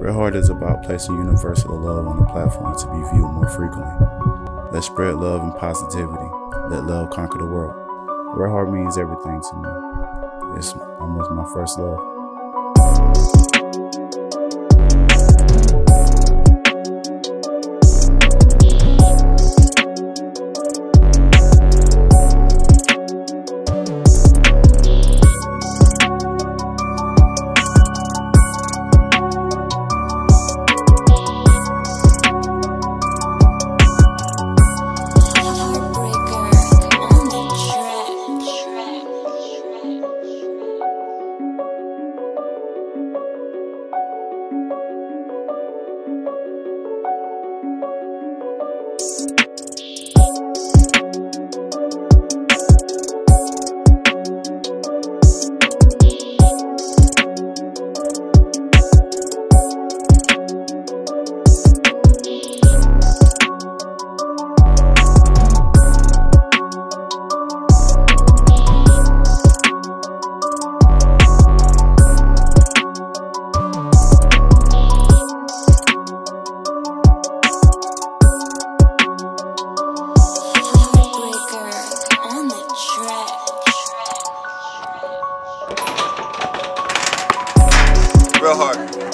Real Heart is about placing universal love on the platform to be viewed more frequently. Let's spread love and positivity. Let love conquer the world. Real Heart means everything to me. It's almost my first love. Real Heart.